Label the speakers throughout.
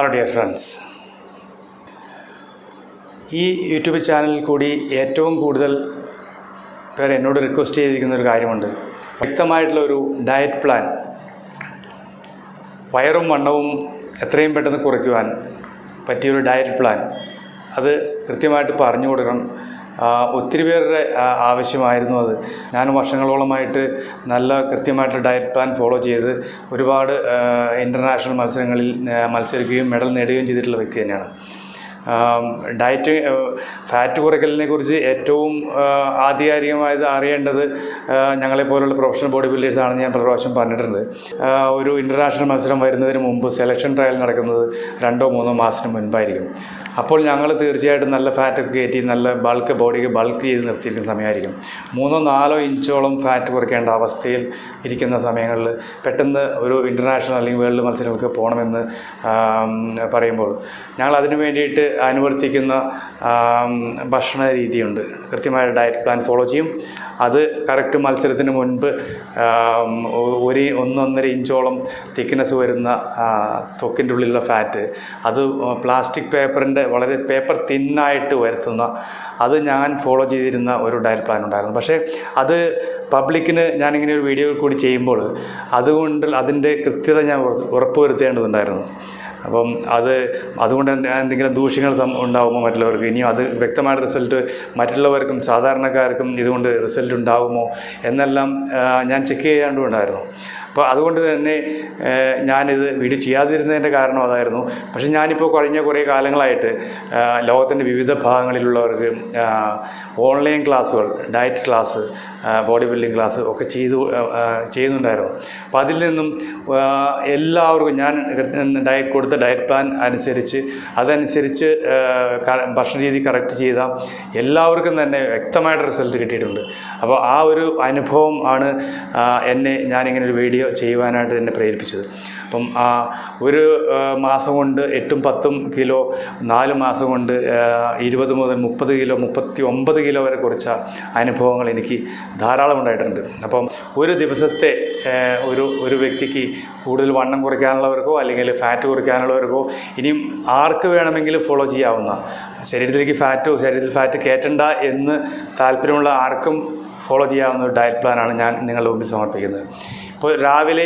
Speaker 1: Hello dear friends ഈ YouTube ചാനലിൽ കൂടി ഏറ്റവും കൂടുതൽ പേർ എന്നോട് റിക്വസ്റ്റ് ചെയ്തിരിക്കുന്ന ഒരു കാര്യമുണ്ട്. വ്യക്തമായിട്ടുള്ള ഒരു ഡയറ്റ് പ്ലാൻ വയറും വണ്ണവും എത്രയും പെട്ടെന്ന് കുറയ്ക്കുവാൻ പറ്റിയൊരു ഡയറ്റ് പ്ലാൻ അത് കൃത്യമായിട്ട് പറഞ്ഞു കൊടുക്കണം. ഒത്തിരി പേരുടെ ആവശ്യമായിരുന്നു അത്. ഞാൻ വർഷങ്ങളോളമായിട്ട് നല്ല കൃത്യമായിട്ട് ഡയറ്റ് പ്ലാൻ ഫോളോ ചെയ്ത് ഒരുപാട് ഇന്റർനാഷണൽ മത്സരങ്ങളിൽ മത്സരിക്കുകയും മെഡൽ നേടുകയും ചെയ്തിട്ടുള്ള വ്യക്തി തന്നെയാണ്. ഡയറ്റ് ഫാറ്റ് കുറയ്ക്കലിനെ കുറിച്ച് ഏറ്റവും ആധികാരികമായത് അറിയേണ്ടത് ഞങ്ങളെ ഞങ്ങളെപ്പോലുള്ള പ്രൊഫഷണൽ ബോഡി ബിൽഡേഴ്സാണെന്ന് ഞാൻ പ്രാവശ്യം പറഞ്ഞിട്ടുണ്ട്. ഒരു ഇന്റർനാഷണൽ മത്സരം വരുന്നതിന് മുമ്പ് സെലക്ഷൻ ട്രയൽ നടക്കുന്നത് രണ്ടോ മൂന്നോ മാസത്തിന് മുൻപായിരിക്കും. അപ്പോൾ ഞങ്ങൾ തീർച്ചയായിട്ടും നല്ല ഫാറ്റൊക്കെ കയറ്റി നല്ല ബൾക്ക് ബോഡിക്ക് ബൾക്ക് ചെയ്ത് നിർത്തിയിരിക്കുന്ന സമയമായിരിക്കും. മൂന്നോ നാലോ ഇഞ്ചോളം ഫാറ്റ് കുറയ്ക്കേണ്ട അവസ്ഥയിൽ ഇരിക്കുന്ന സമയങ്ങളിൽ പെട്ടെന്ന് ഒരു ഇന്റർനാഷണൽ അല്ലെങ്കിൽ വേൾഡ് മത്സരങ്ങൾക്ക് പോകണമെന്ന് പറയുമ്പോൾ ഞങ്ങൾ അതിനു വേണ്ടിയിട്ട് അനുവർത്തിക്കുന്ന ഭക്ഷണ രീതിയുണ്ട് കൃത്യമായ ഡയറ്റ് പ്ലാൻ ഫോളോ ചെയ്യും. അത് കറക്റ്റ് മത്സരത്തിന് മുൻപ് ഒരു ഒന്നൊന്നര ഇഞ്ചോളം തിക്നെസ് വരുന്ന തൊക്കിന്റെ ഉള്ളിലുള്ള ഫാറ്റ് അത് പ്ലാസ്റ്റിക് പേപ്പറിന്റെ വളരെ പേപ്പർ തിന്നായിട്ട് വരുത്തുന്ന അത് ഞാൻ ഫോളോ ചെയ്തിരുന്ന ഒരു ഡയറ്റ് പ്ലാൻ ഉണ്ടായിരുന്നു. പക്ഷേ അത് പബ്ലിക്കിന് ഞാനിങ്ങനെ ഒരു വീഡിയോ കൂടി ചെയ്യുമ്പോൾ അതുകൊണ്ട് അതിന്റെ കൃത്യത ഞാൻ ഉറ- ഉറപ്പുവരുത്തേണ്ടതുണ്ടായിരുന്നു. അപ്പം അത് അതുകൊണ്ട് തന്നെ എന്തെങ്കിലും ദൂഷ്യങ്ങൾ ഉണ്ടാകുമോ മറ്റുള്ളവർക്ക്? ഇനിയും അത് വ്യക്തമായ റിസൾട്ട് മറ്റുള്ളവർക്കും സാധാരണക്കാർക്കും ഇതുകൊണ്ട് റിസൾട്ട് ഉണ്ടാകുമോ എന്നെല്ലാം ഞാൻ ചെക്ക് ചെയ്യാണ്ടുണ്ടായിരുന്നു. അപ്പോൾ അതുകൊണ്ട് തന്നെ ഞാനിത് വീഡിയോ ചെയ്യാതിരുന്നതിന്റെ കാരണം അതായിരുന്നു. പക്ഷേ ഞാനിപ്പോൾ കഴിഞ്ഞ കുറേ കാലങ്ങളായിട്ട് ലോകത്തിന്റെ വിവിധ ഭാഗങ്ങളിലുള്ളവർക്ക് ഓൺലൈൻ ക്ലാസ്സുകൾ diet class body building class ഒക്കെ ചെയ്തു ചെയ്യുന്നുണ്ടായിരുന്നു. അപ്പോൾ അതിൽ നിന്നും എല്ലാവർക്കും ഞാൻ ഡയറ്റ് കൊടുത്ത ഡയറ്റ് പ്ലാൻ അനുസരിച്ച് അതനുസരിച്ച് ആ, ക- ഭക്ഷണ രീതി കറക്റ്റ് ചെയ്ത എല്ലാവർക്കും തന്നെ വ്യക്തമായിട്ട് റിസൾട്ട് കിട്ടിയിട്ടുണ്ട്. അപ്പോൾ ആ ഒരു അനുഭവം ആണ് എന്നെ ഞാനിങ്ങനെ ഒരു വീഡിയോ ചെയ്യുവാനായിട്ട് എന്നെ പ്രേരിപ്പിച്ചത്. അപ്പം ആ, ഒരു മാസം കൊണ്ട് എട്ടും പത്തും കിലോ നാല് മാസം കൊണ്ട് ഇരുപത് മുതൽ മുപ്പത് കിലോ മുപ്പത്തി ഒമ്പത് കിലോ വരെ കുറച്ച അനുഭവങ്ങൾ എനിക്ക് ധാരാളം ഉണ്ടായിട്ടുണ്ട്. അപ്പം ഒരു ദിവസത്തെ ഒരു ഒരു വ്യക്തിക്ക് കൂടുതൽ വണ്ണം കുറയ്ക്കാനുള്ളവർക്കോ അല്ലെങ്കിൽ ഫാറ്റ് കുറയ്ക്കാനുള്ളവർക്കോ ഇനിയും ആർക്ക് വേണമെങ്കിലും ഫോളോ ചെയ്യാവുന്ന ശരീരത്തിലേക്ക് ഫാറ്റോ ശരീരത്തിൽ ഫാറ്റ് കയറ്റണ്ട എന്ന് താല്പര്യമുള്ള ആർക്കും ഫോളോ ചെയ്യാവുന്ന ഒരു ഡയറ്റ് പ്ലാനാണ് ഞാൻ നിങ്ങളുടെ മുമ്പിൽ സമർപ്പിക്കുന്നത്. ഇപ്പോൾ രാവിലെ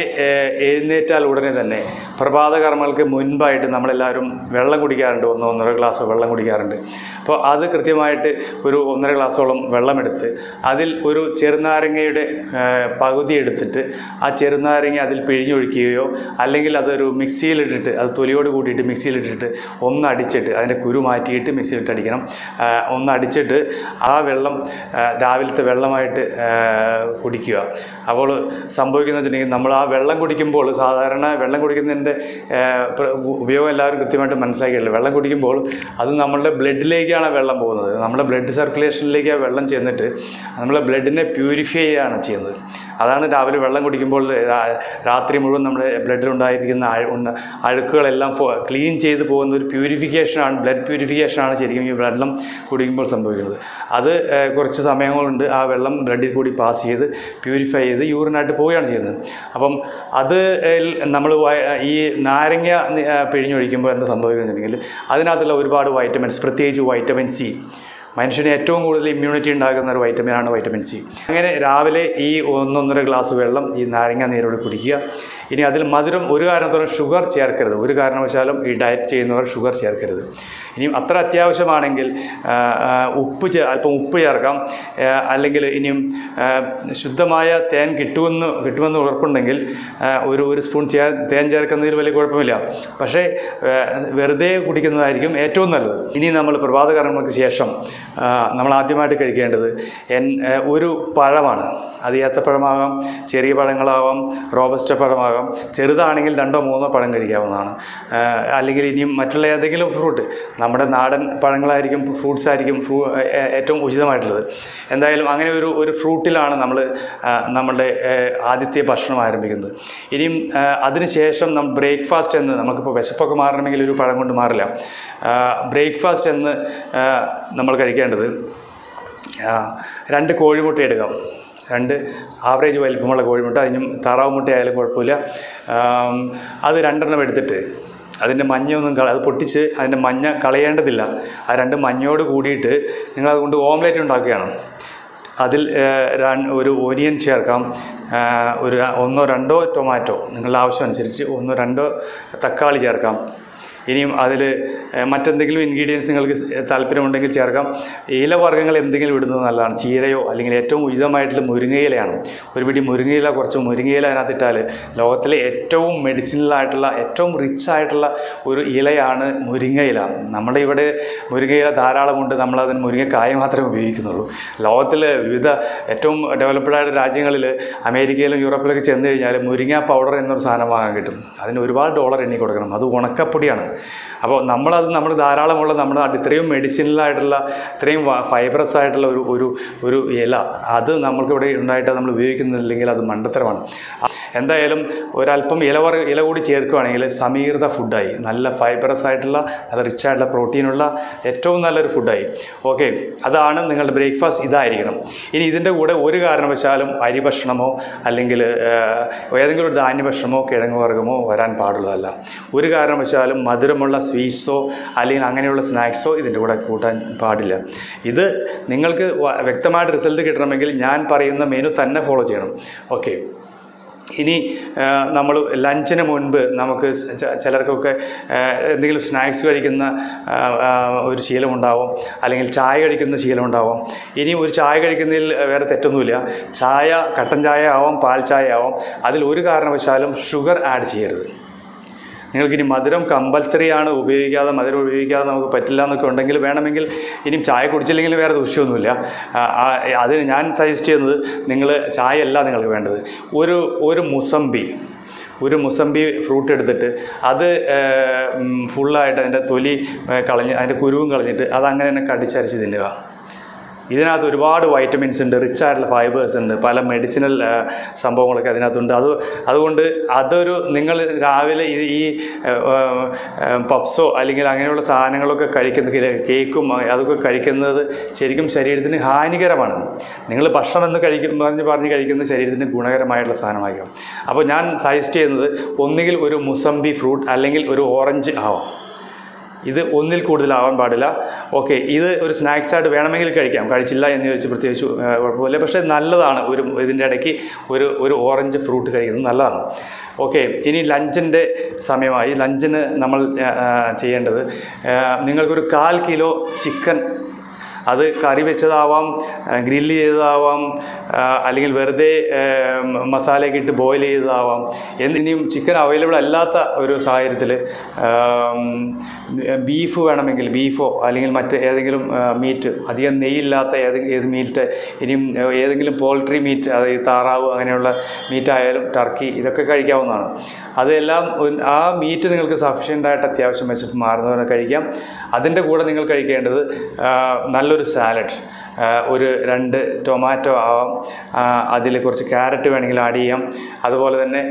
Speaker 1: എഴുന്നേറ്റാൽ ഉടനെ തന്നെ പ്രഭാത കർമ്മങ്ങൾക്ക് മുൻപായിട്ട് നമ്മളെല്ലാവരും വെള്ളം കുടിക്കാറുണ്ട്. ഒന്ന് ഒന്നര ഗ്ലാസ് വെള്ളം കുടിക്കാറുണ്ട്. അപ്പോൾ അത് കൃത്യമായിട്ട് ഒരു ഒന്നര ഗ്ലാസോളം വെള്ളമെടുത്ത് അതിൽ ഒരു ചെറുനാരങ്ങയുടെ പകുതി എടുത്തിട്ട് ആ ചെറുനാരങ്ങ അതിൽ പിഴിഞ്ഞൊഴിക്കുകയോ അല്ലെങ്കിൽ അതൊരു മിക്സിയിലിട്ടിട്ട് അത് തൊലിയോട് കൂട്ടിയിട്ട് മിക്സിയിലിട്ടിട്ട് ഒന്ന് അടിച്ചിട്ട് അതിന്റെ കുരു മാറ്റിയിട്ട് മിക്സിയിലിട്ട് അടിക്കണം. ഒന്ന് അടിച്ചിട്ട് ആ വെള്ളം രാവിലത്തെ വെള്ളമായിട്ട് കുടിക്കുക. അപ്പോൾ സംഭവിക്കുന്നത് വെച്ചിട്ടുണ്ടെങ്കിൽ നമ്മൾ ആ വെള്ളം കുടിക്കുമ്പോൾ സാധാരണ വെള്ളം കുടിക്കുന്നതിന്റെ ഉപയോഗം എല്ലാവരും കൃത്യമായിട്ട് മനസ്സിലാക്കിയില്ല വെള്ളം കുടിക്കുമ്പോൾ അത് നമ്മളുടെ ബ്ലഡിലേക്കാണ് വെള്ളം പോകുന്നത്. നമ്മുടെ ബ്ലഡ് സർക്കുലേഷനിലേക്ക് ആ വെള്ളം ചെന്നിട്ട് നമ്മളെ ബ്ലഡിനെ പ്യൂരിഫൈ ചെയ്യുകയാണ് ചെയ്യുന്നത്. അതാണ് രാവിലെ വെള്ളം കുടിക്കുമ്പോൾ രാത്രി മുഴുവൻ നമ്മുടെ ബ്ലഡിലുണ്ടായിരിക്കുന്ന അഴുക്കുകളെല്ലാം ക്ലീൻ ചെയ്ത് പോകുന്ന ഒരു പ്യൂരിഫിക്കേഷനാണ് ബ്ലഡ് പ്യൂരിഫിക്കേഷനാണ് ശരിക്കും ഈ വെള്ളം കുടിക്കുമ്പോൾ സംഭവിക്കുന്നത്. അത് കുറച്ച് സമയങ്ങളുണ്ട് ആ വെള്ളം ബ്ലഡിൽ കൂടി പാസ് ചെയ്ത് പ്യൂരിഫൈ ചെയ്ത് യൂറിനായിട്ട് പോവുകയാണ് ചെയ്യുന്നത്. അപ്പം അത് നമ്മൾ ഈ നാരങ്ങ പിഴിഞ്ഞൊഴിക്കുമ്പോൾ എന്താ സംഭവിക്കുന്നുണ്ടെങ്കിൽ അതിനകത്തുള്ള ഒരുപാട് വൈറ്റമിൻസ് പ്രത്യേകിച്ച് വൈറ്റമിൻ സി മനുഷ്യന് ഏറ്റവും കൂടുതൽ ഇമ്മ്യൂണിറ്റി ഉണ്ടാകുന്ന ഒരു വൈറ്റമിനാണ് വൈറ്റമിൻ സി അങ്ങനെ രാവിലെ ഈ ഒന്നൊന്നര ഗ്ലാസ് വെള്ളം ഈ നാരങ്ങ നീരോട് കുടിക്കുക. ഇനി അതിൽ മധുരം ഒരു കാരണത്തോളം ഷുഗർ ചേർക്കരുത്. ഒരു കാരണവശാലും ഈ ഡയറ്റ് ചെയ്യുന്നവർ ഷുഗർ ചേർക്കരുത്. ഇനിയും അത്ര അത്യാവശ്യമാണെങ്കിൽ ഉപ്പ് അല്പം ഉപ്പ് ചേർക്കാം. അല്ലെങ്കിൽ ഇനിയും ശുദ്ധമായ തേൻ കിട്ടുമെന്ന് കിട്ടുമെന്ന് ഉറപ്പുണ്ടെങ്കിൽ ഒരു ഒരു സ്പൂൺ ചേ തേൻ ചേർക്കുന്നതിൽ വലിയ കുഴപ്പമില്ല. പക്ഷേ വെറുതെ കുടിക്കുന്നതായിരിക്കും ഏറ്റവും നല്ലത്. ഇനി നമ്മൾ പ്രഭാത ശേഷം നമ്മൾ ആദ്യമായിട്ട് കഴിക്കേണ്ടത് ഒരു പഴമാണ്. അത് ഏത്തപ്പഴമാകാം ചെറിയ പഴങ്ങളാവാം റോബസ്റ്റ പഴമാകാം. ചെറുതാണെങ്കിൽ രണ്ടോ മൂന്നോ പഴം കഴിക്കാവുന്നതാണ്. അല്ലെങ്കിൽ ഇനിയും മറ്റുള്ള ഏതെങ്കിലും ഫ്രൂട്ട്. നമ്മുടെ നാടൻ പഴങ്ങളായിരിക്കും ഫ്രൂട്ട്സ് ആയിരിക്കും ഫ്രൂ ഏറ്റവും ഉചിതമായിട്ടുള്ളത്. എന്തായാലും അങ്ങനെ ഒരു ഒരു ഫ്രൂട്ടിലാണ് നമ്മൾ നമ്മളുടെ ആദ്യത്തെ ഭക്ഷണം ആരംഭിക്കുന്നത്. ഇനിയും അതിനുശേഷം നമ്മൾ ബ്രേക്ക്ഫാസ്റ്റ് എന്ന് നമുക്കിപ്പോൾ വിശപ്പൊക്കെ മാറണമെങ്കിൽ ഒരു പഴം കൊണ്ട് മാറില്ല. ബ്രേക്ക്ഫാസ്റ്റ് എന്ന് നമ്മൾ കഴിക്കേണ്ടത് രണ്ട് കോഴിമുട്ട എടുക്കാം. രണ്ട് ആവറേജ് വലിപ്പമുള്ള കോഴിമുട്ട അതിനും താറാവ് മുട്ടയായാലും കുഴപ്പമില്ല. അത് രണ്ടെണ്ണം എടുത്തിട്ട് അതിന്റെ മഞ്ഞൊന്നും കള അത് പൊട്ടിച്ച് അതിന്റെ മഞ്ഞ കളയേണ്ടതില്ല. ആ രണ്ട് മഞ്ഞയോട് കൂടിയിട്ട് നിങ്ങൾ അതുകൊണ്ട് ഓംലേറ്റ് ഉണ്ടാക്കുകയാണ്. അതിൽ ഒരു ഓനിയൻ ചേർക്കാം. ഒരു ഒന്നോ രണ്ടോ ടൊമാറ്റോ നിങ്ങളുടെ ആവശ്യം അനുസരിച്ച് ഒന്നോ രണ്ടോ തക്കാളി ചേർക്കാം. ഇനിയും അതിൽ മറ്റെന്തെങ്കിലും ഇൻഗ്രീഡിയൻസ് നിങ്ങൾക്ക് താല്പര്യമുണ്ടെങ്കിൽ ചേർക്കാം. ഇലവർഗങ്ങൾ എന്തെങ്കിലും ഇടുന്നത് നല്ലതാണ്. ചീരയോ അല്ലെങ്കിൽ ഏറ്റവും ഉചിതമായിട്ടുള്ള മുരിങ്ങയിലയാണ്. ഒരു പിടി മുരിങ്ങയില കുറച്ച് മുരിങ്ങയില അതിനകത്തിട്ടാൽ ലോകത്തിലെ ഏറ്റവും മെഡിസിനലായിട്ടുള്ള ഏറ്റവും റിച്ച് ആയിട്ടുള്ള ഒരു ഇലയാണ് മുരിങ്ങയില. നമ്മുടെ ഇവിടെ മുരിങ്ങയില ധാരാളമുണ്ട് നമ്മളതിന് മുരിങ്ങക്കായ മാത്രമേ ഉപയോഗിക്കുന്നുള്ളൂ. ലോകത്തിലെ വിവിധ ഏറ്റവും ഡെവലപ്ഡ് രാജ്യങ്ങളിൽ അമേരിക്കയിലും യൂറോപ്പിലൊക്കെ ചെന്ന് കഴിഞ്ഞാൽ മുരിങ്ങ പൗഡർ എന്നൊരു സാധനം വാങ്ങാൻ കിട്ടും. അതിന് ഒരുപാട് ഡോളർ എണ്ണി കൊടുക്കണം അത് ഉണക്കപ്പൊടിയാണ്. അപ്പോൾ നമ്മളത് നമ്മൾ ധാരാളമുള്ള നമ്മുടെ ഇത്രയും മെഡിസിനലായിട്ടുള്ള ഇത്രയും ഫൈബ്രസ് ആയിട്ടുള്ള ഒരു ഒരു ഒരു ഇല അത് നമ്മൾക്കിവിടെ ഉണ്ടായിട്ട് നമ്മൾ ഉപയോഗിക്കുന്നില്ലെങ്കിൽ അത് മണ്ടത്തരമാണ്. എന്തായാലും ഒരല്പം ഇല വർ ഇല കൂടി ചേർക്കുകയാണെങ്കിൽ സമീകൃത ഫുഡായി നല്ല ഫൈബറസ് ആയിട്ടുള്ള നല്ല റിച്ച് ആയിട്ടുള്ള പ്രോട്ടീനുള്ള ഏറ്റവും നല്ലൊരു ഫുഡായി ഓക്കെ അതാണ് നിങ്ങളുടെ ബ്രേക്ക്ഫാസ്റ്റ് ഇതായിരിക്കണം. ഇനി ഇതിന്റെ കൂടെ ഒരു കാരണവശാലും അരി ഭക്ഷണമോ അല്ലെങ്കിൽ ഏതെങ്കിലും ഒരു ധാന്യ ഭക്ഷണമോ കിഴങ്ങ് വർഗമോ വരാൻ പാടുള്ളതല്ല. ഒരു കാരണവശാലും മധുരമുള്ള സ്വീറ്റ്സോ അല്ലെങ്കിൽ അങ്ങനെയുള്ള സ്നാക്സോ ഇതിന്റെ കൂടെ കൂട്ടാൻ പാടില്ല. ഇത് നിങ്ങൾക്ക് വ്യക്തമായിട്ട് റിസൾട്ട് കിട്ടണമെങ്കിൽ ഞാൻ പറയുന്ന മെനു തന്നെ ഫോളോ ചെയ്യണം. ഓക്കെ ഇനി നമ്മൾ ലഞ്ചിന് മുൻപ് നമുക്ക് ചിലർക്കൊക്കെ എന്തെങ്കിലും സ്നാക്സ് കഴിക്കുന്ന ഒരു ശീലമുണ്ടാവും. അല്ലെങ്കിൽ ചായ കഴിക്കുന്ന ശീലമുണ്ടാവും. ഇനി ഒരു ചായ കഴിക്കുന്നതിൽ വേറെ തെറ്റൊന്നുമില്ല. ചായ കട്ടൻ ചായ ആവാം പാൽ ചായ ആവാം. അതിൽ ഒരു കാരണവശാലും ഷുഗർ ആഡ് ചെയ്യരുത്. നിങ്ങൾക്കിനി മധുരം കമ്പൽസറി ആണ് ഉപയോഗിക്കാതെ മധുരം ഉപയോഗിക്കാതെ നമുക്ക് പറ്റില്ല എന്നൊക്കെ ഉണ്ടെങ്കിൽ വേണമെങ്കിൽ ഇനിയും ചായ കുടിച്ചില്ലെങ്കിൽ വേറെ ദൂഷ്യമൊന്നുമില്ല അതിന് ഞാൻ സജസ്റ്റ് ചെയ്യുന്നത് നിങ്ങൾ ചായ അല്ല നിങ്ങൾക്ക് വേണ്ടത്. ഒരു ഒരു മുസംബി ഒരു മുസംബി ഫ്രൂട്ട് എടുത്തിട്ട് അത് ഫുള്ളായിട്ട് അതിന്റെ തൊലി കളഞ്ഞ് അതിന്റെ കുരുവും കളഞ്ഞിട്ട് അത് അങ്ങനെ തന്നെ കടിച്ചരച്ച് തിന്നുക. ഇതിനകത്ത് ഒരുപാട് വൈറ്റമിൻസ് ഉണ്ട് റിച്ച് ആയിട്ടുള്ള ഫൈബേഴ്സ് ഉണ്ട് പല മെഡിസിനൽ സംഭവങ്ങളൊക്കെ അതിനകത്തുണ്ട്. അത് അതുകൊണ്ട് അതൊരു നിങ്ങൾ രാവിലെ ഈ ഈ പപ്സോ അല്ലെങ്കിൽ അങ്ങനെയുള്ള സാധനങ്ങളൊക്കെ കഴിക്കുന്ന കേക്കും അതൊക്കെ കഴിക്കുന്നത് ശരിക്കും ശരീരത്തിന് ഹാനികരമാണ്. നിങ്ങൾ ഭക്ഷണം എന്ന് കഴിക്കും പറഞ്ഞ് പറഞ്ഞ് കഴിക്കുന്നത് ശരീരത്തിന് ഗുണകരമായിട്ടുള്ള സാധനമായിരിക്കും. അപ്പോൾ ഞാൻ സജസ്റ്റ് ചെയ്യുന്നത് ഒന്നുകിൽ ഒരു മുസമ്പി ഫ്രൂട്ട് അല്ലെങ്കിൽ ഒരു ഓറഞ്ച് ആവാം ഇത് ഒന്നിൽ കൂടുതലാവാൻ പാടില്ല. ഓക്കെ ഇത് ഒരു സ്നാക്സ് ആയിട്ട് വേണമെങ്കിൽ കഴിക്കാം. കഴിച്ചില്ല എന്ന് ചോദിച്ച് പ്രത്യേകിച്ച് കുഴപ്പമില്ല. പക്ഷേ നല്ലതാണ് ഒരു ഇതിന്റെ ഇടയ്ക്ക് ഒരു ഒരു ഓറഞ്ച് ഫ്രൂട്ട് കഴിക്കുന്നത് നല്ലതാണ്. ഓക്കെ ഇനി ലഞ്ചിന്റെ സമയമായി. ലഞ്ചിന് നമ്മൾ ചെയ്യേണ്ടത് നിങ്ങൾക്കൊരു കാൽ കിലോ ചിക്കൻ അത് കറി വെച്ചതാവാം ഗ്രില്ല് ചെയ്തതാവാം അല്ലെങ്കിൽ വെറുതെ മസാലയൊക്കെ ഇട്ട് ബോയിൽ ചെയ്തതാവാം. എന്തിനും ചിക്കൻ അവൈലബിൾ അല്ലാത്ത ഒരു സാഹചര്യത്തിൽ ബീഫ് വേണമെങ്കിൽ ബീഫോ അല്ലെങ്കിൽ മറ്റ് ഏതെങ്കിലും മീറ്റ് അധികം നെയ്യില്ലാത്ത ഏത് ഏത് മീറ്റ് ഇനിയും ഏതെങ്കിലും പോൾട്രി മീറ്റ് അതായത് താറാവ് അങ്ങനെയുള്ള മീറ്റായാലും ടർക്കി ഇതൊക്കെ കഴിക്കാവുന്നതാണ്. അതെല്ലാം ആ മീറ്റ് നിങ്ങൾക്ക് സഫീഷ്യന്റ് ആയിട്ട് അത്യാവശ്യം വെച്ചിട്ട് മാറുന്നവരെ കഴിക്കാം. അതിന്റെ കൂടെ നിങ്ങൾ കഴിക്കേണ്ടത് നല്ലൊരു സാലഡ് ഒരു രണ്ട് ടൊമാറ്റോ ആവാം. അതിൽ കുറച്ച് ക്യാരറ്റ് വേണമെങ്കിൽ ആഡ് ചെയ്യാം. അതുപോലെ തന്നെ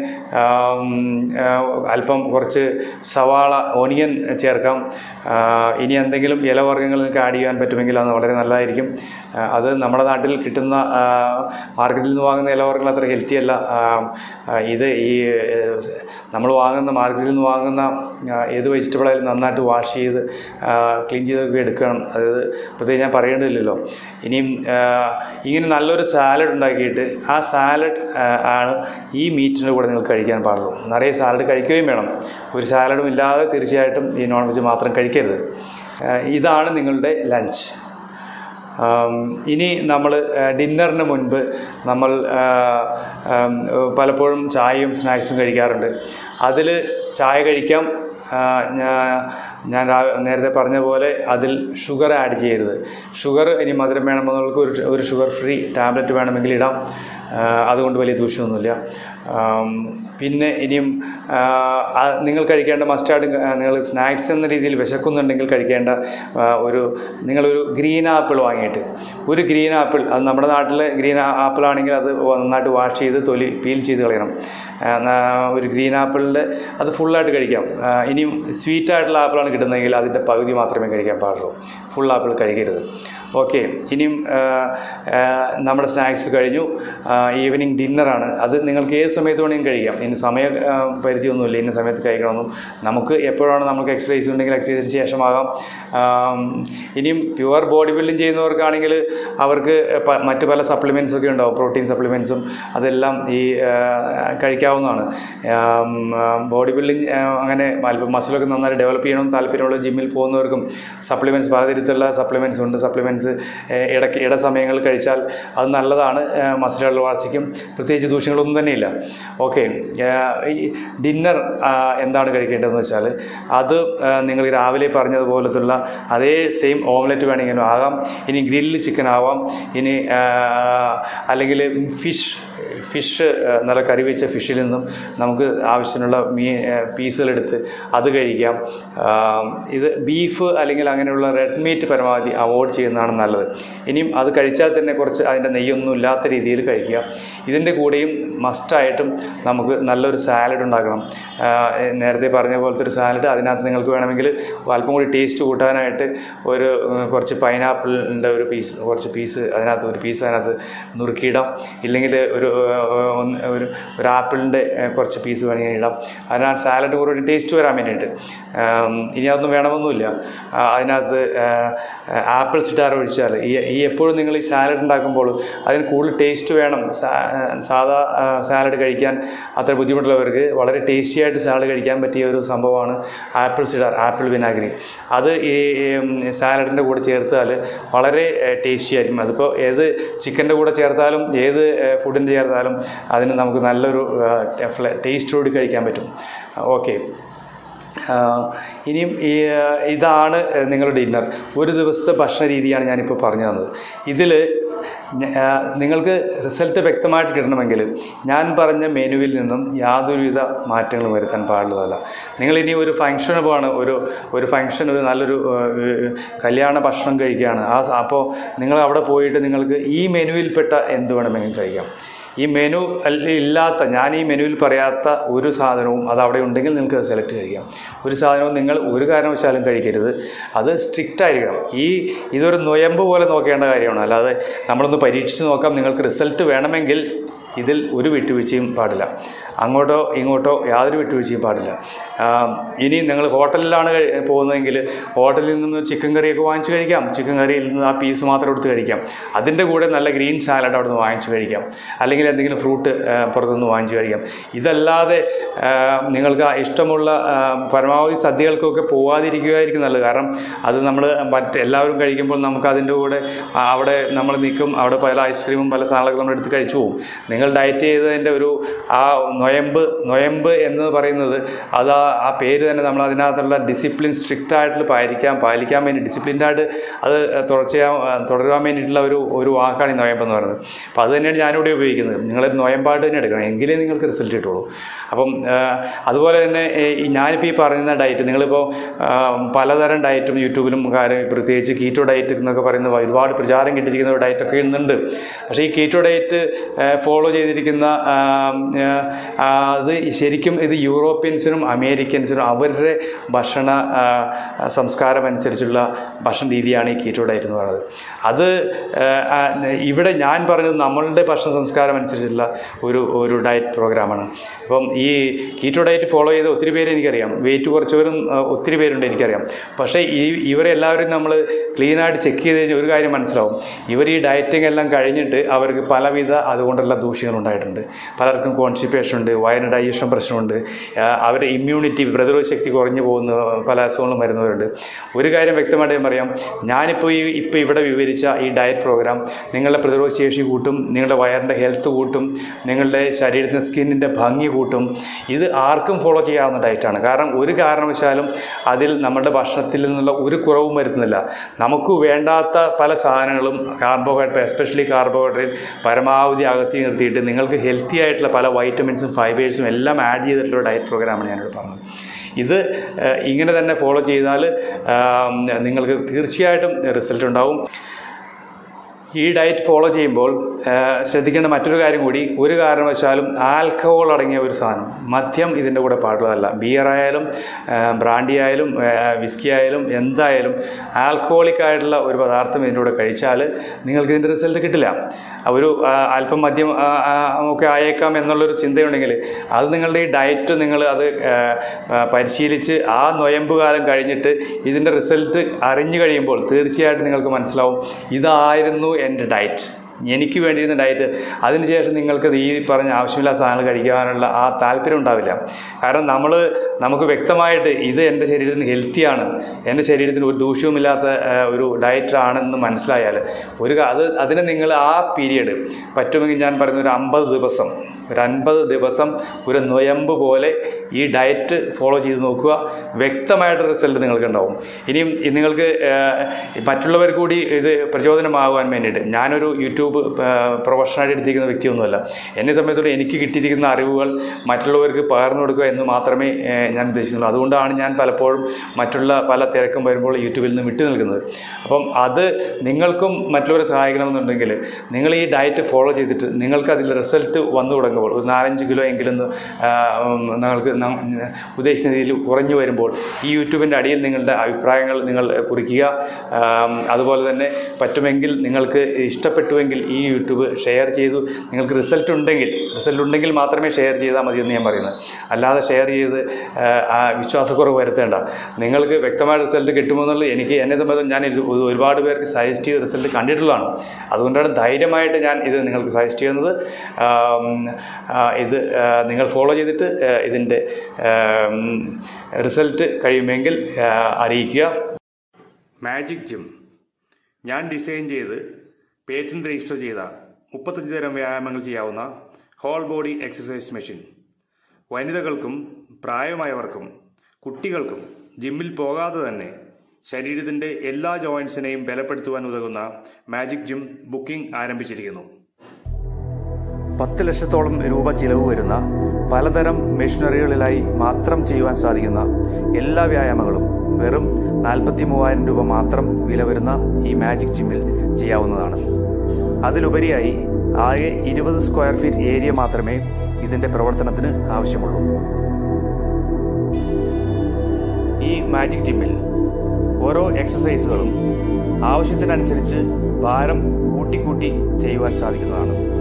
Speaker 1: അല്പം കുറച്ച് സവാള ഓണിയൻ ചേർക്കാം. ഇനി എന്തെങ്കിലും ഇലവർഗങ്ങൾ നിങ്ങൾക്ക് ആഡ് ചെയ്യാൻ പറ്റുമെങ്കിൽ അത് വളരെ നല്ലതായിരിക്കും. അത് നമ്മുടെ നാട്ടിൽ കിട്ടുന്ന മാർക്കറ്റിൽ നിന്ന് വാങ്ങുന്ന ഇലവർഗങ്ങൾ അത്ര ഹെൽത്തി അല്ല. ഇത് ഈ നമ്മൾ വാങ്ങുന്ന മാർക്കറ്റിൽ നിന്ന് വാങ്ങുന്ന ഏത് വെജിറ്റബിൾ ആയാലും നന്നായിട്ട് വാഷ് ചെയ്ത് ക്ലീൻ ചെയ്തൊക്കെ എടുക്കണം. അതായത് പ്രത്യേകിച്ച് ഞാൻ പറയേണ്ടതില്ലല്ലോ. ഇനിയും ഇങ്ങനെ നല്ലൊരു സാലഡ് ഉണ്ടാക്കിയിട്ട് ആ സാലഡ് ആണ് ഈ മീറ്റിന്റെ കൂടെ നിങ്ങൾക്ക് കഴിക്കാൻ പാടുള്ളൂ. നിറയെ സാലഡ് കഴിക്കുകയും വേണം. ഒരു സാലഡും ഇല്ലാതെ തീർച്ചയായിട്ടും ഈ നോൺ വെജ് മാത്രം കഴിക്കരുത്. ഇതാണ് നിങ്ങളുടെ ലഞ്ച് ഇനി നമ്മൾ ഡിന്നറിന് മുൻപ് നമ്മൾ പലപ്പോഴും ചായയും സ്നാക്സും കഴിക്കാറുണ്ട്. അതിൽ ചായ കഴിക്കാം ഞാൻ നേരത്തെ പറഞ്ഞ പോലെ അതിൽ ഷുഗർ ആഡ് ചെയ്യരുത്. ഷുഗർ ഇനി മധുരം വേണമെന്നുള്ളവർക്ക് ഒരു ഒരു ഷുഗർ ഫ്രീ ടാബ്ലറ്റ് വേണമെങ്കിൽ ഇടാം. അതുകൊണ്ട് വലിയ ദൂഷ്യമൊന്നുമില്ല. പിന്നെ ഇനിയും നിങ്ങൾ കഴിക്കേണ്ട മസ്റ്റാർഡ് നിങ്ങൾ സ്നാക്സ് എന്ന രീതിയിൽ വിശക്കുന്നുണ്ടെങ്കിൽ കഴിക്കേണ്ട ഒരു നിങ്ങളൊരു ഗ്രീൻ ആപ്പിൾ വാങ്ങിയിട്ട്. ഒരു ഗ്രീൻ ആപ്പിൾ അത് നമ്മുടെ നാട്ടിൽ ഗ്രീൻ ആപ്പിൾ ആണെങ്കിൽ അത് നന്നായിട്ട് വാഷ് ചെയ്ത് തൊലി പീൽ ചെയ്ത് കളയണം. ഒരു ഗ്രീൻ ആപ്പിളിന്റെ അത് ഫുള്ളായിട്ട് കഴിക്കാം. ഇനിയും സ്വീറ്റായിട്ടുള്ള ആപ്പിളാണ് കിട്ടുന്നതെങ്കിൽ അതിന്റെ പകുതി മാത്രമേ കഴിക്കാൻ പാടുള്ളൂ. ഫുൾ ആപ്പിൾ കഴിക്കരുത്. ഓക്കെ ഇനിയും നമ്മുടെ സ്നാക്സ് കഴിഞ്ഞു. ഈവനിങ് ഡിന്നറാണ്. അത് നിങ്ങൾക്ക് ഏത് സമയത്ത് വേണമെങ്കിലും കഴിക്കാം. ഇനി സമയ പരിധിയൊന്നുമില്ല. ഇന്ന സമയത്ത് കഴിക്കണമെന്നും. നമുക്ക് എപ്പോഴാണ് നമുക്ക് എക്സസൈസ് ഉണ്ടെങ്കിൽ എക്സസൈസിന് ശേഷമാകാം. ഇനിയും പ്യുവർ ബോഡി ബിൽഡിംഗ് ചെയ്യുന്നവർക്കാണെങ്കിൽ അവർക്ക് മറ്റു പല സപ്ലിമെന്റ്സ് ഒക്കെ ഉണ്ടാവും. പ്രോട്ടീൻ സപ്ലിമെന്റ്സും അതെല്ലാം ഈ കഴിക്കാവുന്നതാണ്. ബോഡി ബിൽഡിംഗ് അങ്ങനെ അല്പം മസിലൊക്കെ നന്നായി ഡെവലപ്പ് ചെയ്യണമെന്ന് താല്പര്യമുള്ള ജിമ്മിൽ പോകുന്നവർക്കും സപ്ലിമെന്റ്സ് പലതരത്തിലുള്ള സപ്ലിമെന്റ്സ് ഉണ്ട്. സപ്ലിമെന്റ്സ് ഇടയ്ക്ക് ഇട സമയങ്ങളിൽ കഴിച്ചാൽ അത് നല്ലതാണ്. മസിലുകളുടെ വളർച്ചയ്ക്കും പ്രത്യേകിച്ച് ദൂഷ്യങ്ങളൊന്നും തന്നെയില്ല. ഓക്കെ ഈ ഡിന്നർ എന്താണ് കഴിക്കേണ്ടതെന്ന് വെച്ചാൽ അത് നിങ്ങൾ രാവിലെ പറഞ്ഞതുപോലത്തുള്ള അതേ സെയിം ഓംലെറ്റ് വേണമെങ്കിലും ആകാം. ഇനി ഗ്രില്ല് ചിക്കൻ ആവാം. ഇനി അല്ലെങ്കിൽ ഫിഷ് ഫിഷ് നല്ല കറി വെച്ച ഫിഷിൽ നിന്നും നമുക്ക് ആവശ്യത്തിനുള്ള മീ പീസുകളെടുത്ത് അത് കഴിക്കാം. ഇത് ബീഫ് അല്ലെങ്കിൽ അങ്ങനെയുള്ള റെഡ് മീറ്റ് പരമാവധി അവോയ്ഡ് ചെയ്യുന്നതാണ് നല്ലത്. ഇനിയും അത് കഴിച്ചാൽ തന്നെ കുറച്ച് അതിന്റെ നെയ്യൊന്നും ഇല്ലാത്ത രീതിയിൽ കഴിക്കുക. ഇതിന്റെ കൂടെയും മസ്റ്റായിട്ടും നമുക്ക് നല്ലൊരു സാലഡ് ഉണ്ടാക്കണം. നേരത്തെ പറഞ്ഞ പോലത്തെ ഒരു സാലഡ് അതിനകത്ത് നിങ്ങൾക്ക് വേണമെങ്കിൽ അല്പം കൂടി ടേസ്റ്റ് കൂട്ടാനായിട്ട് ഒരു കുറച്ച് പൈനാപ്പിളിന്റെ ഒരു പീസ് കുറച്ച് പീസ് അതിനകത്ത് ഒരു പീസ് അതിനകത്ത് നുറുക്കിയിടാം. ഇല്ലെങ്കിൽ ഒരു ഒരു ഒരു ആപ്പിളിന്റെ കുറച്ച് പീസ് വേണമെങ്കിൽ ഇടാം. അതിനകത്ത് സാലഡ് കൂടെ ടേസ്റ്റ് വരാൻ വേണ്ടിയിട്ട്. ഇനി അതൊന്നും വേണമെന്നൊന്നുമില്ല. അതിനകത്ത് ആപ്പിൾ സിറ്റാർ ഒഴിച്ചാൽ ഈ ഈ എപ്പോഴും നിങ്ങൾ ഈ സാലഡ് ഉണ്ടാക്കുമ്പോൾ അതിന് കൂടുതൽ ടേസ്റ്റ് വേണം. സാധാ സാലഡ് കഴിക്കാൻ അത്ര ബുദ്ധിമുട്ടുള്ളവർക്ക് വളരെ ടേസ്റ്റി ആയിട്ട് സാലഡ് കഴിക്കാൻ പറ്റിയ ഒരു സംഭവമാണ് ആപ്പിൾ സിഡാർ ആപ്പിൾ വിനാഗിരി. അത് ഈ സാലഡിന്റെ കൂടെ ചേർത്താൽ വളരെ ടേസ്റ്റി ആയിരിക്കും. അതിപ്പോൾ ഏത് ചിക്കന്റെ കൂടെ ചേർത്താലും ഏത് ഫുഡിന്റെ ചേർത്താലും അതിന് നമുക്ക് നല്ലൊരു ടേസ്റ്റോട് കഴിക്കാൻ പറ്റും. ഓക്കെ. ഇനിയും ഈ ഇതാണ് നിങ്ങളുടെ ഡിന്നർ. ഒരു ദിവസത്തെ ഭക്ഷണ രീതിയാണ് ഞാനിപ്പോൾ പറഞ്ഞു തന്നത്. ഇതിൽ നിങ്ങൾക്ക് റിസൾട്ട് വ്യക്തമായിട്ട് കിട്ടണമെങ്കിൽ ഞാൻ പറഞ്ഞ മെനുവിൽ നിന്നും യാതൊരുവിധ മാറ്റങ്ങളും വരുത്താൻ പാടുള്ളതല്ല. ഇനി ഒരു ഫംഗ്ഷന് പോവാണ് ഒരു ഒരു ഫംഗ്ഷൻ ഒരു നല്ലൊരു കല്യാണ ഭക്ഷണം കഴിക്കുകയാണ്. ആ അപ്പോൾ നിങ്ങൾ അവിടെ പോയിട്ട് നിങ്ങൾക്ക് ഈ മെനുവിൽപ്പെട്ട എന്ത് വേണമെങ്കിലും കഴിക്കാം. ഈ മെനു ഇല്ലാത്ത ഞാൻ ഈ മെനുവിൽ പറയാത്ത ഒരു സാധനവും അത് അവിടെ ഉണ്ടെങ്കിൽ നിങ്ങൾക്ക് അത് സെലക്ട് കഴിക്കാം ഒരു സാധനവും നിങ്ങൾ ഒരു കാരണവശാലും കഴിക്കരുത്. അത് സ്ട്രിക്റ്റ് ആയിരിക്കണം. ഈ ഇതൊരു നൊയമ്പ് പോലെ നോക്കേണ്ട കാര്യമാണ്. അല്ലാതെ നമ്മളൊന്ന് പരീക്ഷിച്ച് നോക്കാം. നിങ്ങൾക്ക് റിസൾട്ട് വേണമെങ്കിൽ ഇതിൽ ഒരു വിട്ടുവീഴ്ചയും പാടില്ല. അങ്ങോട്ടോ ഇങ്ങോട്ടോ യാതൊരു വിട്ടുവീഴ്ചയും പാടില്ല. ഇനി നിങ്ങൾ ഹോട്ടലിലാണ് പോകുന്നതെങ്കിൽ ഹോട്ടലിൽ നിന്ന് ചിക്കൻ കറിയൊക്കെ വാങ്ങിച്ച് കഴിക്കാം. ചിക്കൻ കറിയിൽ നിന്ന് ആ പീസ് മാത്രം എടുത്ത് കഴിക്കാം. അതിന്റെ കൂടെ നല്ല ഗ്രീൻ സാലഡ് അവിടെ നിന്ന് വാങ്ങിച്ച് കഴിക്കാം. അല്ലെങ്കിൽ എന്തെങ്കിലും ഫ്രൂട്ട് പുറത്തുനിന്ന് വാങ്ങിച്ച് കഴിക്കാം. ഇതല്ലാതെ നിങ്ങൾക്ക് ഇഷ്ടമുള്ള പരമാവധി സദ്യകൾക്കൊക്കെ പോവാതിരിക്കുകയായിരിക്കും നല്ലത്. കാരണം അത് നമ്മൾ മറ്റ് എല്ലാവരും കഴിക്കുമ്പോൾ നമുക്ക് അതിന്റെ കൂടെ അവിടെ നമ്മൾ നിൽക്കും. അവിടെ പല ഐസ്ക്രീമും പല സാധനങ്ങളൊക്കെ നമ്മൾ എടുത്ത് കഴിച്ചു പോകും. നിങ്ങൾ ഡയറ്റ് ചെയ്തതിന്റെ ഒരു ആ നൊയമ്പ് നൊയമ്പ് എന്ന് പറയുന്നത് അത് ആ പേര് തന്നെ നമ്മൾ അതിനകത്തുള്ള ഡിസിപ്ലിൻ സ്ട്രിക്റ്റ് ആയിട്ട് പാലിക്കാൻ പാലിക്കാൻ വേണ്ടി ഡിസിപ്ലിൻഡായിട്ട് അത് തുടർച്ചയാ തുടരാൻ വേണ്ടിയിട്ടുള്ള ഒരു ഒരു വാക്കാണ് ഈ നൊയമ്പ് എന്ന് പറയുന്നത്. അപ്പോൾ അത് തന്നെയാണ് ഞാനിവിടെ ഉപയോഗിക്കുന്നത്. നിങ്ങളൊരു നൊയമ്പായിട്ട് തന്നെ എടുക്കണം. എങ്കിലേ നിങ്ങൾക്ക് റിസൾട്ട് കിട്ടുള്ളൂ. അപ്പം അതുപോലെ തന്നെ ഈ ഞാനിപ്പോൾ ഈ പറയുന്ന ഡയറ്റ് നിങ്ങളിപ്പോൾ പലതരം ഡയറ്റും യൂട്യൂബിലും കാര്യം പ്രത്യേകിച്ച് കീറ്റോ ഡയറ്റ് എന്നൊക്കെ പറയുന്ന ഒരുപാട് പ്രചാരം കിട്ടിയിരിക്കുന്ന ഡയറ്റൊക്കെ ഉണ്ട് പക്ഷേ ഈ കീറ്റോ ഡയറ്റ് ഫോളോ ചെയ്തിരിക്കുന്ന അത് ശരിക്കും ഇത് യൂറോപ്യൻസിനും അമേരിക്കൻസിനും അവരുടെ ഭക്ഷണ സംസ്കാരം അനുസരിച്ചുള്ള ഭക്ഷണ രീതിയാണ് ഈ കീറ്റോ ഡയറ്റ് എന്ന് പറയുന്നത്. അത് ഇവിടെ ഞാൻ പറഞ്ഞത് നമ്മളുടെ ഭക്ഷണ സംസ്കാരം അനുസരിച്ചുള്ള ഒരു ഒരു ഡയറ്റ് പ്രോഗ്രാമാണ് അപ്പം ഈ കീറ്റോ ഡയറ്റ് ഫോളോ ചെയ്ത ഒത്തിരി പേര് എനിക്കറിയാം. വെയിറ്റ് കുറച്ചവരും ഒത്തിരി പേരുണ്ട് എനിക്കറിയാം. പക്ഷേ ഈ ഇവരെല്ലാവരും നമ്മൾ ക്ലീനായിട്ട് ചെക്ക് ചെയ്ത് കഴിഞ്ഞാൽ ഒരു കാര്യം മനസ്സിലാവും. ഇവർ ഈ ഡയറ്റിംഗ് എല്ലാം കഴിഞ്ഞിട്ട് അവർക്ക് പലവിധ അതുകൊണ്ടുള്ള ദൂഷ്യങ്ങൾ ഉണ്ടായിട്ടുണ്ട്. പലർക്കും കോൺസ്റ്റിപ്പേഷൻ ഉണ്ട് വയറിന് ഡൈജഷൻ പ്രശ്നമുണ്ട് അവരുടെ ഇമ്മ്യൂണിറ്റി പ്രതിരോധ ശക്തി കുറഞ്ഞു പോകുന്ന പല അസുഖങ്ങളും വരുന്നവരുണ്ട്. ഒരു കാര്യം വ്യക്തമായിട്ട് ഞാൻ പറയാം ഞാനിപ്പോൾ ഈ ഇപ്പോൾ ഇവിടെ വിവരിച്ച ഈ ഡയറ്റ് പ്രോഗ്രാം നിങ്ങളുടെ പ്രതിരോധ ശേഷി കൂട്ടും നിങ്ങളുടെ വയറിന്റെ ഹെൽത്ത് കൂട്ടും നിങ്ങളുടെ ശരീരത്തിന്റെ സ്കിന്നിന്റെ ഭംഗി കൂട്ടും ഇത് ആർക്കും ഫോളോ ചെയ്യാവുന്ന ഡയറ്റാണ് കാരണം ഒരു കാരണവശാലും അതിൽ നമ്മുടെ ഭക്ഷണത്തിൽ നിന്നുള്ള ഒരു കുറവും വരുത്തുന്നില്ല. നമുക്ക് വേണ്ടാത്ത പല സാധനങ്ങളും കാർബോഹൈഡ്രേറ്റ് എസ്പെഷ്യലി കാർബോഹൈഡ്രേറ്റ് പരമാവധി അകത്തി നിർത്തിയിട്ട് നിങ്ങൾക്ക് ഹെൽത്തി ആയിട്ടുള്ള പല വൈറ്റമിൻസും ഫൈബേഴ്സും എല്ലാം ആഡ് ചെയ്തിട്ടുള്ള ഡയറ്റ് പ്രോഗ്രാമാണ് ഞാനിവിടെ പറഞ്ഞത്. ഇത് ഇങ്ങനെ തന്നെ ഫോളോ ചെയ്താൽ നിങ്ങൾക്ക് തീർച്ചയായിട്ടും റിസൾട്ട് ഉണ്ടാവും. ഈ ഡയറ്റ് ഫോളോ ചെയ്യുമ്പോൾ ശ്രദ്ധിക്കേണ്ട മറ്റൊരു കാര്യം കൂടി ഒരു കാരണവശാലും ആൽക്കഹോൾ അടങ്ങിയ ഒരു സാധനം മദ്യം ഇതിന്റെ കൂടെ പാടുള്ളതല്ല. ബിയർ ആയാലും ബ്രാൻഡി ആയാലും വിസ്കി ആയാലും എന്തായാലും ആൽക്കഹോളിക് ആയിട്ടുള്ള ഒരു പദാർത്ഥം ഇതിന്റെ കൂടെ കഴിച്ചാൽ നിങ്ങൾക്ക് ഇതിന്റെ റിസൾട്ട് കിട്ടില്ല. ഒരു അല്പം മദ്യം ഒക്കെ ആയേക്കാം എന്നുള്ളൊരു ചിന്തയുണ്ടെങ്കിൽ അത് നിങ്ങളുടെ ഈ ഡയറ്റ് നിങ്ങൾ അത് പരിശീലിച്ച് ആ നൊയമ്പ് കാലം കഴിഞ്ഞിട്ട് ഇതിന്റെ റിസൾട്ട് അറിഞ്ഞു കഴിയുമ്പോൾ തീർച്ചയായിട്ടും നിങ്ങൾക്ക് മനസ്സിലാവും ഇതായിരുന്നു എന്റെ ഡയറ്റ് എനിക്ക് വേണ്ടിയിരുന്ന ഡയറ്റ് അതിനുശേഷം നിങ്ങൾക്ക് ഈ പറഞ്ഞ ആവശ്യമില്ലാത്ത സാധനങ്ങൾ കഴിക്കാനുള്ള ആ താല്പര്യം ഉണ്ടാവില്ല. കാരണം നമ്മൾ നമുക്ക് വ്യക്തമായിട്ട് ഇത് എന്റെ ശരീരത്തിന് ഹെൽത്തിയാണ് എന്റെ ശരീരത്തിന് ഒരു ദൂഷ്യവുമില്ലാത്ത ഒരു ഡയറ്റാണെന്ന് മനസ്സിലായാൽ ഒരു അത് അതിന് നിങ്ങൾ ആ പീരീഡ് പറ്റുമെങ്കിൽ ഞാൻ പറയുന്ന ഒരു അമ്പത് ദിവസം ഒരു അൻപത് ദിവസം ഒരു നൊയമ്പ് പോലെ ഈ ഡയറ്റ് ഫോളോ ചെയ്ത് നോക്കുക. വ്യക്തമായിട്ട് റിസൾട്ട് നിങ്ങൾക്ക് ഉണ്ടാവും. ഇനിയും നിങ്ങൾക്ക് മറ്റുള്ളവർ കൂടി ഇത് പ്രചോദനമാകാൻ വേണ്ടിയിട്ട് ഞാനൊരു യൂട്യൂബ് പ്രൊഫഷണലായിട്ട് എടുത്തിരിക്കുന്ന വ്യക്തിയൊന്നുമല്ല. എന്നെ സംബന്ധിച്ചോളം എനിക്ക് കിട്ടിയിരിക്കുന്ന അറിവുകൾ മറ്റുള്ളവർക്ക് പകർന്നു കൊടുക്കുക എന്ന് മാത്രമേ ഞാൻ ഉദ്ദേശിക്കുന്നുള്ളൂ. അതുകൊണ്ടാണ് ഞാൻ പലപ്പോഴും മറ്റുള്ള പല തിരക്കും വരുമ്പോൾ യൂട്യൂബിൽ നിന്ന് വിട്ടു നിൽക്കുന്നത്. അപ്പം അത് നിങ്ങൾക്കും മറ്റുള്ളവരെ സഹായിക്കണമെന്നുണ്ടെങ്കിൽ നിങ്ങൾ ഈ ഡയറ്റ് ഫോളോ ചെയ്തിട്ട് നിങ്ങൾക്ക് അതിൽ റിസൾട്ട് വന്നു തുടങ്ങുമ്പോൾ ഒരു നാലഞ്ച് കിലോ എങ്കിലും നിങ്ങൾക്ക് ഉദ്ദേശിച്ച രീതിയിൽ കുറഞ്ഞു വരുമ്പോൾ ഈ യൂട്യൂബിന്റെ അടിയിൽ നിങ്ങളുടെ അഭിപ്രായങ്ങൾ നിങ്ങൾ കുറിക്കുക. അതുപോലെ തന്നെ പറ്റുമെങ്കിൽ നിങ്ങൾക്ക് ഇഷ്ടപ്പെട്ടുവെങ്കിൽ ഈ യൂട്യൂബ് ഷെയർ ചെയ്തു. നിങ്ങൾക്ക് റിസൾട്ട് ഉണ്ടെങ്കിൽ റിസൾട്ട് ഉണ്ടെങ്കിൽ മാത്രമേ ഷെയർ ചെയ്താൽ മതി എന്ന് ഞാൻ പറയുന്നത്. അല്ലാതെ ഷെയർ ചെയ്ത് ആ, വിശ്വാസക്കുറവ് വരുത്തേണ്ട. നിങ്ങൾക്ക് വ്യക്തമായ റിസൾട്ട് കിട്ടുമെന്നുള്ളത് എനിക്ക് എന്നെ സംബന്ധിച്ച് ഞാൻ ഒരുപാട് പേർക്ക് സജസ്റ്റ് ചെയ്ത് റിസൾട്ട് കണ്ടിട്ടുള്ളതാണ്. അതുകൊണ്ടാണ് ധൈര്യമായിട്ട് ഞാൻ ഇത് നിങ്ങൾക്ക് സജസ്റ്റ് ചെയ്യുന്നത്. ഇത് നിങ്ങൾ ഫോളോ ചെയ്തിട്ട് ഇതിന്റെ റിസൾട്ട് കഴിയുമെങ്കിൽ അറിയിക്കുക. മാജിക് ജിം ഞാൻ ഡിസൈൻ ചെയ്ത് പേറ്റന്റ് രജിസ്റ്റർ ചെയ്ത മുപ്പത്തഞ്ച് തരം വ്യായാമങ്ങൾ ചെയ്യാവുന്ന ഹോൾ ബോഡി എക്സസൈസ് മെഷീൻ വനിതകൾക്കും പ്രായമായവർക്കും കുട്ടികൾക്കും ജിമ്മിൽ പോകാതെ തന്നെ ശരീരത്തിന്റെ എല്ലാ ജോയിന്റ്സിനെയും ബലപ്പെടുത്തുവാൻ ഉതകുന്ന മാജിക് ജിം ബുക്കിംഗ് ആരംഭിച്ചിരിക്കുന്നു. പത്ത് ലക്ഷത്തോളം രൂപ ചിലവ് വരുന്ന പലതരം മെഷീനറികളിലായി മാത്രം ചെയ്യുവാൻ സാധിക്കുന്ന എല്ലാ വ്യായാമങ്ങളും വെറും നാൽപ്പത്തി മൂവായിരം രൂപ മാത്രം വില വരുന്ന ഈ മാജിക് ജിമ്മിൽ ചെയ്യാവുന്നതാണ്. അതിലുപരിയായി ആകെ ഇരുപത് സ്ക്വയർ ഫീറ്റ് ഏരിയ മാത്രമേ ഇതിന്റെ പ്രവർത്തനത്തിന് ആവശ്യമുള്ളൂ. ഈ മാജിക് ജിമ്മിൽ ഓരോ എക്സസൈസുകളും ആവശ്യത്തിനനുസരിച്ച് ഭാരം കൂട്ടിക്കൂട്ടി ചെയ്യുവാൻ സാധിക്കുന്നതാണ്.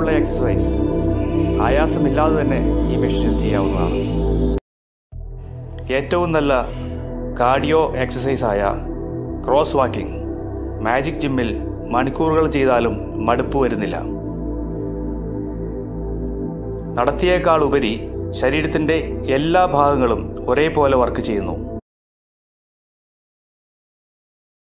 Speaker 1: വയറിനുള്ള എക്സസൈസ് ആയാസമില്ലാതെ തന്നെ ഈ മെഷീനിൽ ചെയ്യാവുന്നതാണ്. ഏറ്റവും നല്ല കാർഡിയോ എക്സസൈസായ ക്രോസ് വാക്കിംഗ് മാജിക് ജിമ്മിൽ മണിക്കൂറുകൾ ചെയ്താലും മടുപ്പ് വരുന്നില്ല. നടത്തിയേക്കാൾ ഉപരി ശരീരത്തിന്റെ എല്ലാ ഭാഗങ്ങളും ഒരേപോലെ വർക്ക് ചെയ്യുന്നു.